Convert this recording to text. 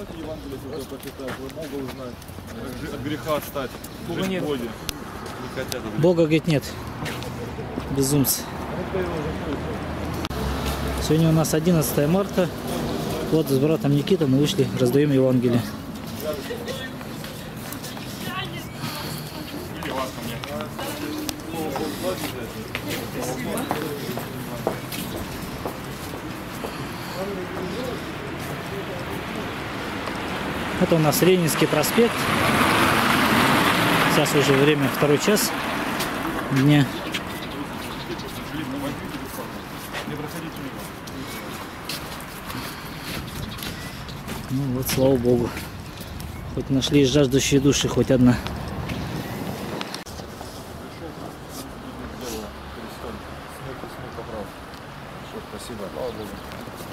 Давайте Евангелие Святое почитать, вы Бога узнать, от греха отстать, Бога нет. в Боге. Не хотят. Бога, говорит, нет. Безумцы. Сегодня у нас 11 марта. Вот с братом Никитой мы вышли, раздаем Евангелие. А Это у нас Ленинский проспект. Сейчас уже время второй час дня. Ну вот, слава богу. Хоть нашли жаждущие души, хоть одна. Спасибо. Слава.